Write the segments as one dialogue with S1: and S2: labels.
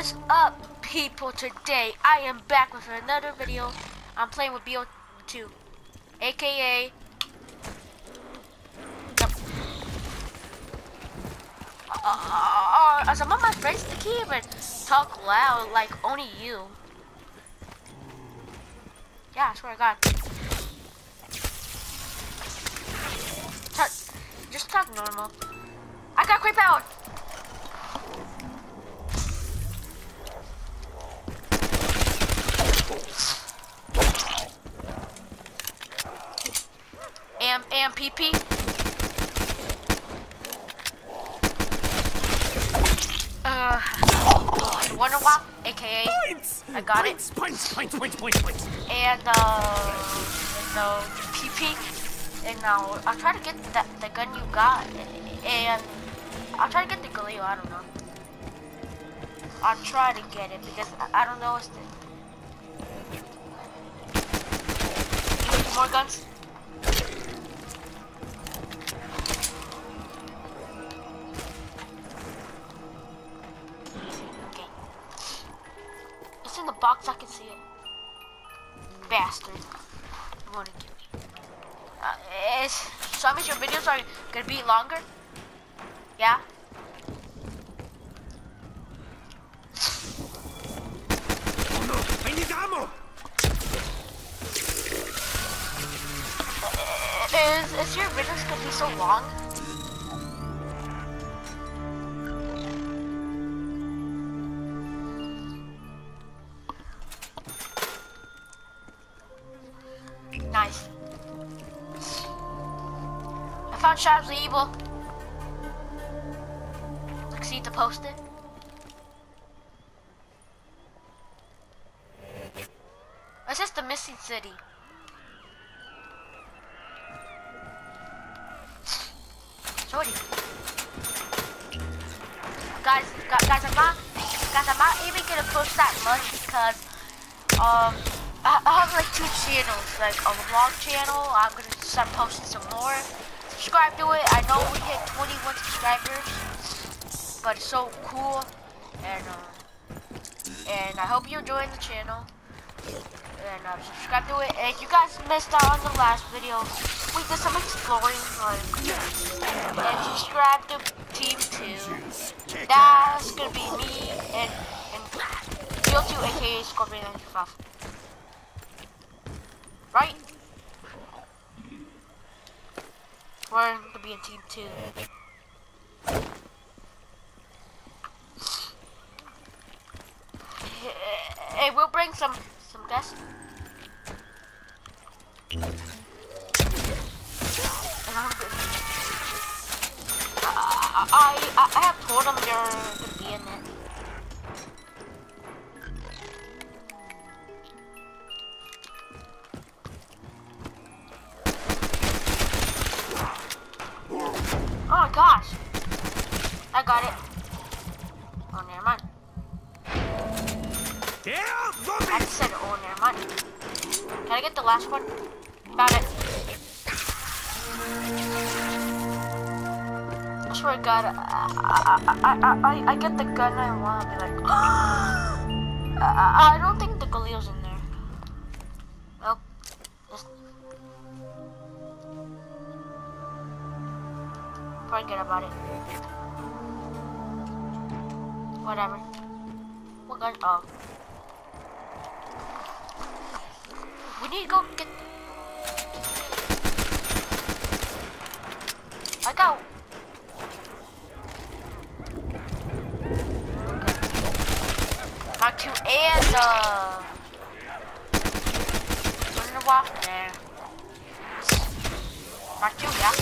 S1: is up, people? Today I am back with another video. I'm playing with BO2, aka. Uh, uh, some of my friends can't even talk loud like only you. Yeah, I swear to God. Just talk normal. I got great power. Am am PP. Uh, Wonder Wop, aka
S2: Points!
S1: I got it.
S2: points, Points, points, points, points, points.
S1: and uh, and uh, PP, and now I'll try to get that the gun you got, and I'll try to get the Galileo. I don't know. I'll try to get it because I, I don't know what's the. More guns? Okay. It's in the box. I can see it bastard. You wanna give me? Uh, is some of your videos are gonna be longer? Yeah.
S2: Oh no, I need ammo!
S1: Is is your videos gonna be so long? Nice. I found Shadows of Evil. Succeed to post it. It's just the missing city. Guys, guys, I'm not, guys, I'm not even gonna push that much because, um, I, have like two channels, like a vlog channel. I'm gonna start posting some more. Subscribe to it. I know we hit 21 subscribers, but it's so cool, and um, and I hope you're enjoying the channel. And uh, subscribe to it. And you guys missed out on the last video. We did some exploring, like, and subscribe to Team 2. That's gonna be me and and Steel 2 aka Scorpion 95. Right? We're gonna be in Team 2. Hey, we'll bring some some guests. I, I, I have told them gonna be in it. Oh my gosh! I got it. Oh, never mind.
S2: Yeah,
S1: I said, oh, never mind. Can I get the last one? God, I, I, I, I, get the gun I want. I'll be like, I, I don't think the Galeo's in there. Just... Forget about it. Whatever. What gun? Oh. We need to go get. I got. Two and uh. Wonder walk there. Mark two, yeah.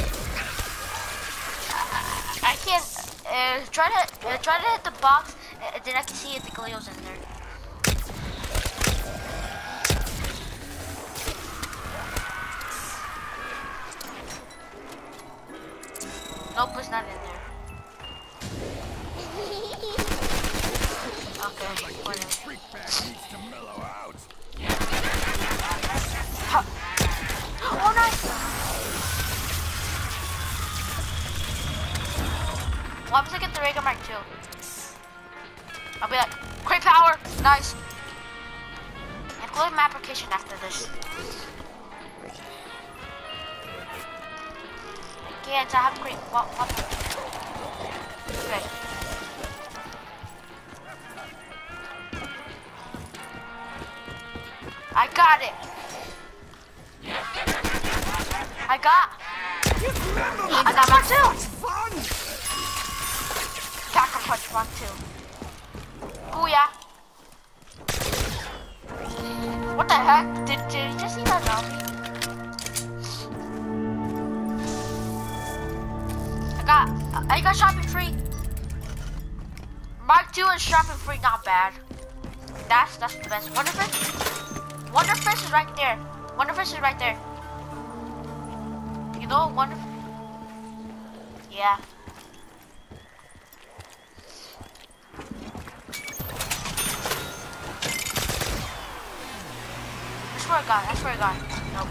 S1: I can't. Uh, try to uh, try to hit the box, uh, then I can see if the Galeo's in there. Nope, it's not in
S2: to mellow out.
S1: Got it. I got. I got one too.
S2: Fun!
S1: Pack-a-Punch one too. Booyah. What the heck? Did, did you just see that zombie? I got uh, I got shopping free. Mark two and shopping free, not bad. That's that's the best. Wunderfizz? Wunderfizz is right there. Wunderfizz is right there. You know Wonder Yeah. I swear I swear. Nope.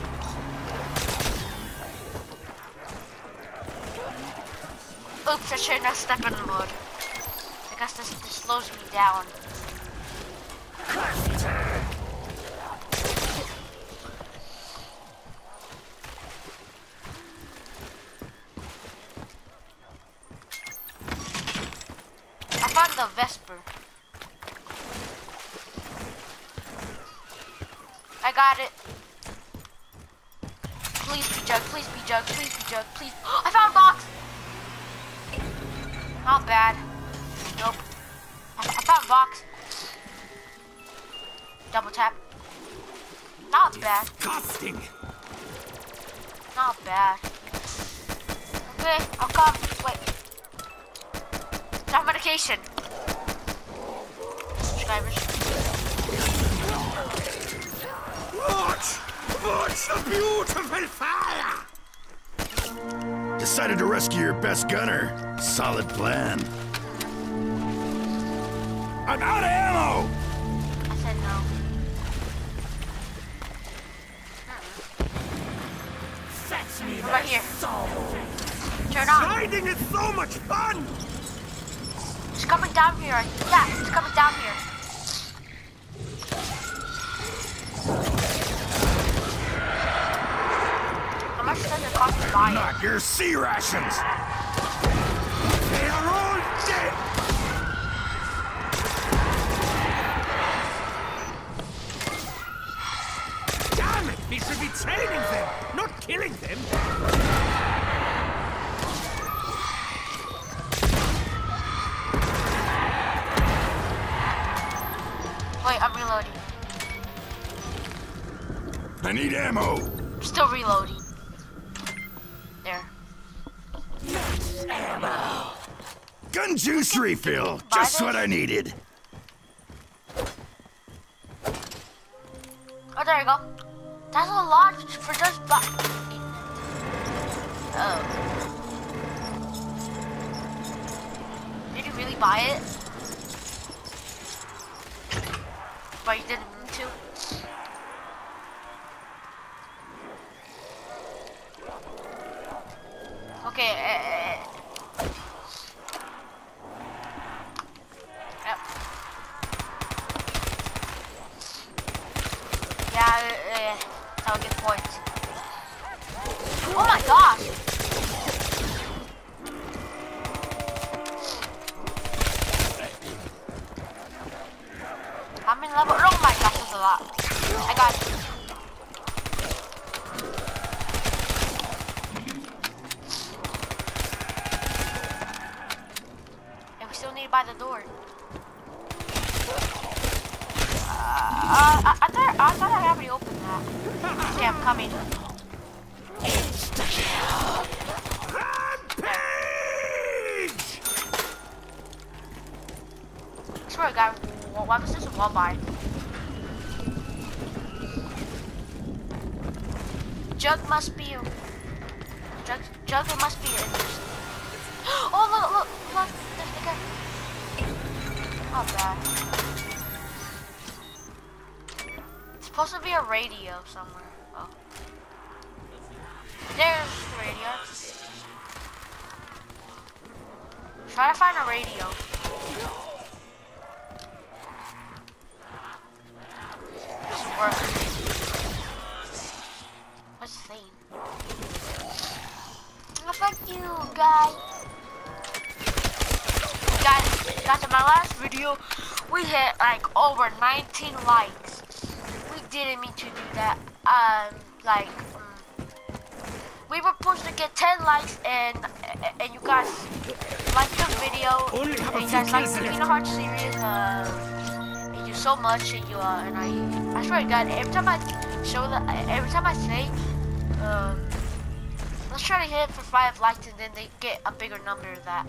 S1: Oops, I shouldn't have stepped in the mud. I guess this, this slows me down. I found the Vesper. I got it. Please be jug, please be jug, please be jug, please. I found a box! Not bad. Nope. I, I found a box. Double tap. Not bad.
S2: Disgusting!
S1: Not bad. Okay, I'll come. Wait. Not medication. Subscribers.
S2: Watch! Watch the beautiful fire! Decided to rescue your best gunner. Solid plan. I'm out of ammo!
S1: I said no.
S2: Fetch me
S1: Right here. Turn on.
S2: Riding is so much fun!
S1: It's coming down here. Yeah, it's coming down here. How much does it cost to it?
S2: Sea rations! They are all dead! Damn it! We should be training them, not killing them!
S1: Wait, I'm reloading.
S2: I need ammo!
S1: Still reloading. There.
S2: Gun juice refill! Just what I needed.
S1: Oh, there you go. That's a lot for just buy. Oh. Did you really buy it? But you didn't mean to? Okay, uh, Yep. Yeah, uh, I'll get points. Oh my gosh! I'm in level. Oh my gosh, that's a lot. I got it. And we still need to buy the door. Uh, I, I thought I thought I already opened that. Okay, I'm coming.
S2: Rampage!
S1: I swear wh- why was this a wall buy? Jug must be a Jug Jug must be interesting. It's supposed to be a radio somewhere. Oh. There's the radio. Try to find a radio. What's the thing? Oh, fuck you, guy. Guys guys, in my last video, we hit like over 19 likes. We didn't mean to do that. Um, like, um, we were supposed to get 10 likes and and you guys like the video.
S2: Only
S1: and you guys like the. Kingdom Hearts series. Uh, thank you so much, and you uh, and I, I swear to God, every time I show that, every time I say, um, let's try to hit it for five likes, and then they get a bigger number of that.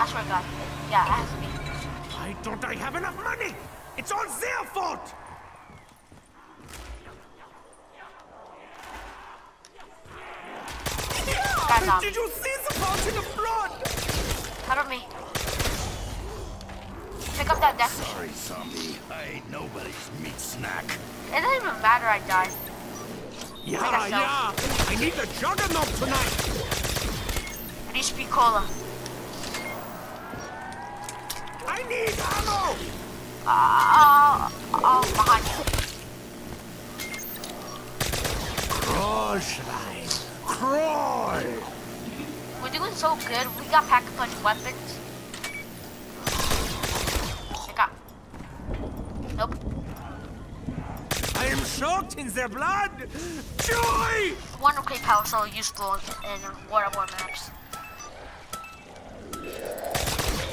S1: I swear to God, yeah, it has to be.
S2: Why don't I have enough money? It's all their fault!
S1: Guys,
S2: Did you see the fountain of blood?
S1: cover me. Pick up that death.
S3: Sorry, zombie. I ain't nobody's meat snack.
S1: It doesn't even matter I died.
S2: Yeah,
S1: got
S2: yeah. I need the juggernaut tonight.
S1: I need speed cola.
S2: I need ammo.
S1: Uh, oh, behind you.
S2: Crawl, Schwein. Crawl.
S1: We're doing so good. We got pack a punch weapons. I got. Nope.
S2: I am soaked in their blood. Joy!
S1: One okay power so useful in War of War maps.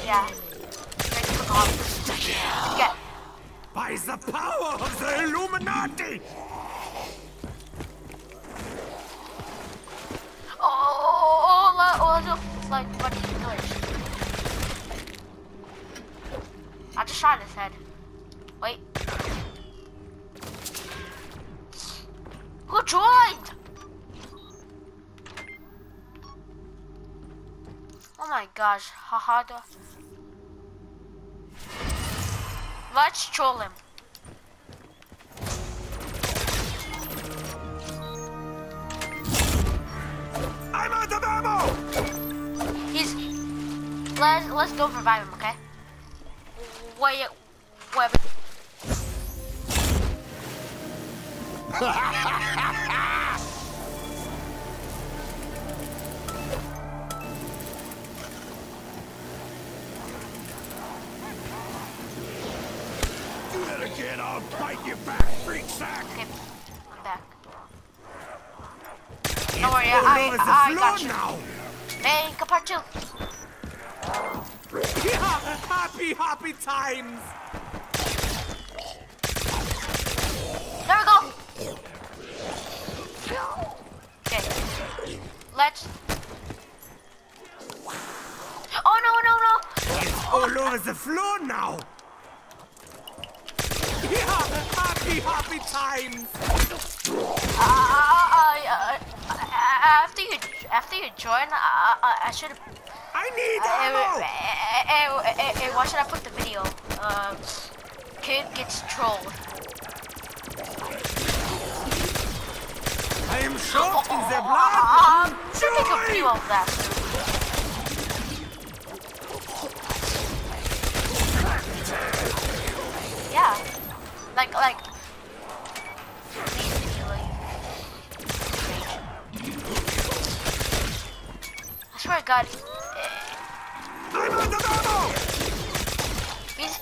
S1: Yeah. Ready for God. Get.
S2: By the power of the Illuminati.
S1: Oh, oh, oh, oh. I just shot his head. Wait. Who joined? Oh my gosh, Hahada. Let's troll him. Let's let's go revive him, okay? Wait, wait.
S3: Do that again, I'll bite you back, freak sack.
S1: Okay, I'm back. Don't worry, I, I, I got you.
S2: now.
S1: Make a part two.
S2: Yeah, happy, happy times.
S1: There we go. Okay, let's. Oh no no no!
S2: It's all over the floor now. Yeah, happy, happy times.
S1: Uh, uh, uh, uh, after you after you join, uh, uh, I should.
S2: I need
S1: Uh,
S2: ammo.
S1: uh, uh, uh, uh, why should I put the video? Um, kid gets trolled.
S2: I am soaked in the blood.
S1: Um, should make a video of that. Yeah, like like. I swear to God,
S2: I'm out of ammo.
S1: he's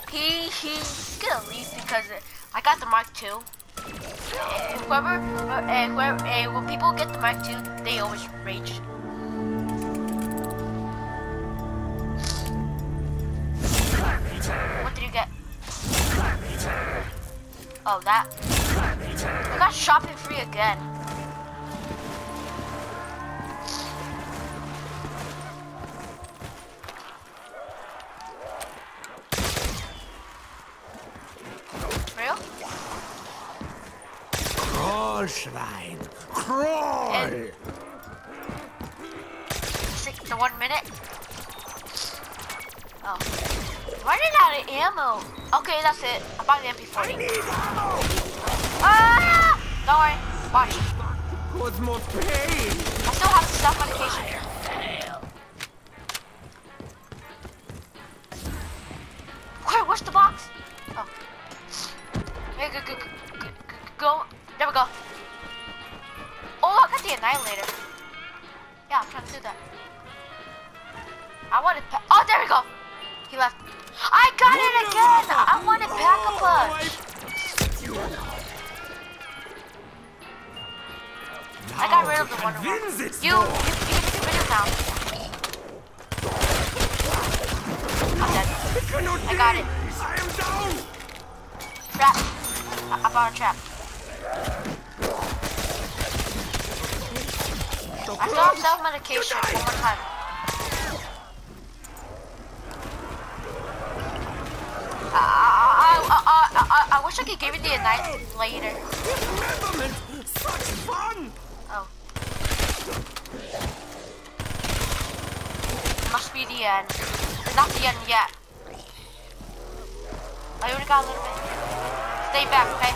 S1: he he's gonna leave because I got the Mark II. And whoever uh, and whoever and when people get the Mark II, they always rage. What did you get? Oh, that. I got shopping free again.
S2: Schwein. Crawl.
S1: And- Six to one minute. Oh. Running out of ammo. Okay, that's it. I bought the MP40.
S2: need ammo.
S1: Ah! Don't worry. Watch.
S2: Cause more pain.
S1: I still have self medication. Where? I, I, I, I, I, wish I could give it you the night later.
S2: Such fun.
S1: Oh. Must be the end. It's not the end yet. I only got a little bit. Stay back, okay?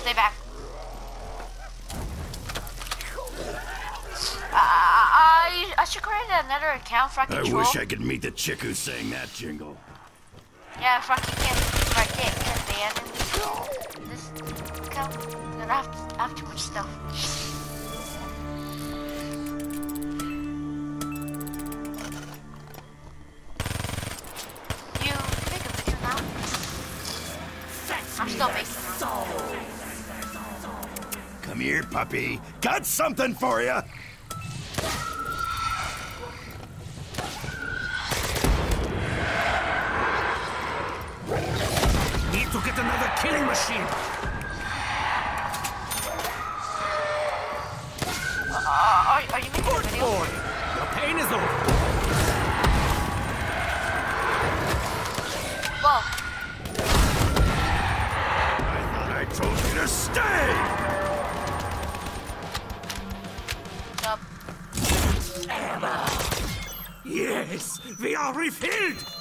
S1: Stay back. Uh, I, I should create another account for I
S3: I
S1: control.
S3: wish I could meet the chick who sang that jingle.
S1: Yeah, if I can, right there, can ban this account. Then I have, to, I have too much stuff. You can make a video now. I'm still making one.
S3: Come here, puppy. Got something for you.
S1: Are
S2: refilled.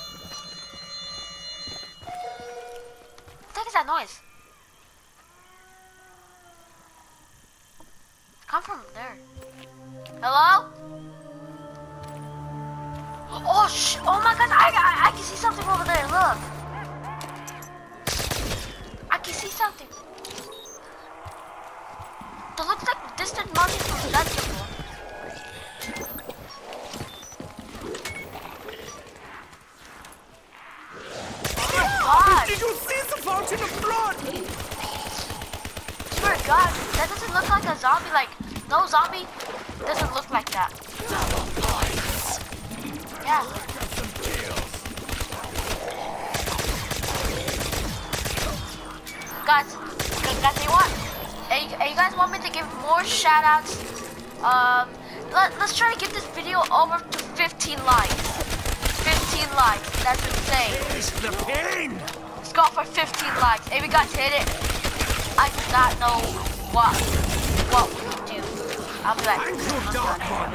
S1: Zombie. Like, no zombie doesn't look like that. Yeah. Guys, guys, you want? Hey, you guys want me to give more shoutouts? Um, let, let's try to get this video over to 15 likes. 15 likes, that's insane.
S2: It's the pain.
S1: Let's go for 15 likes. If you guys hit it, I do not know what what we do. I'll be like,
S2: Dark One.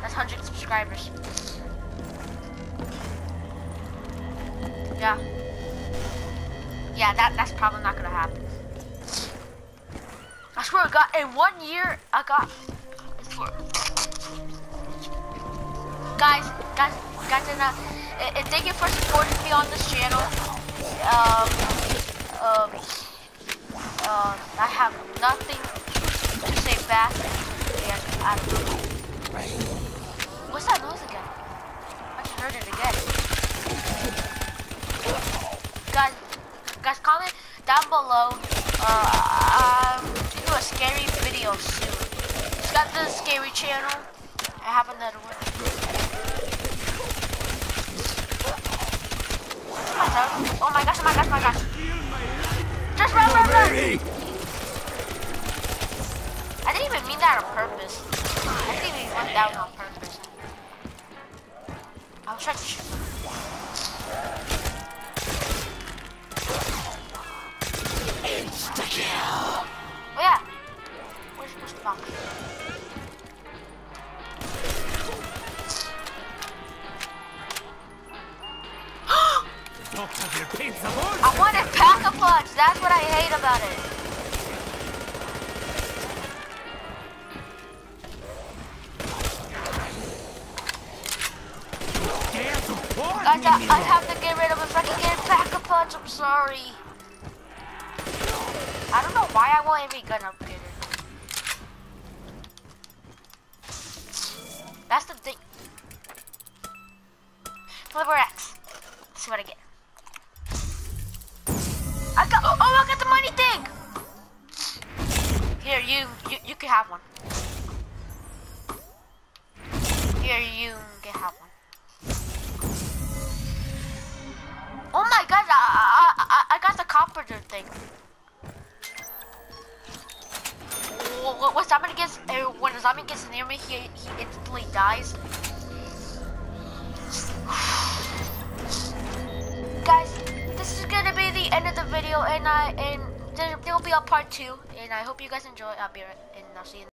S1: that's 100 subscribers. Yeah. Yeah, that that's probably not gonna happen. I swear to God, in one year, I got. I. Guys, guys, guys, and, uh, and thank you for supporting me on this channel. Um, um, uh, I have nothing to say back. And I don't know. What's that noise again? I just heard it again. Guys, guys, comment down below. Uh, um, to do a scary video soon. It's got the scary channel. I have another one. Oh my god! Oh my gosh! Oh my gosh! Oh my gosh! Just run, run, run! I didn't even mean that on purpose. I didn't even went down on purpose. I was trying to shoot him. Oh yeah. Where's, where's the box? I want a pack a punch. That's what I hate about it. Guys, I, I have to get rid of a can get pack a punch. I'm sorry. I don't know why I want every gun upgraded. That's the thing. Flipper X. Let's see what I get. He, he instantly dies. Guys, this is gonna be the end of the video, and I and there, there will be a part two, and I hope you guys enjoy. I'll be right, and I'll see you.